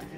はい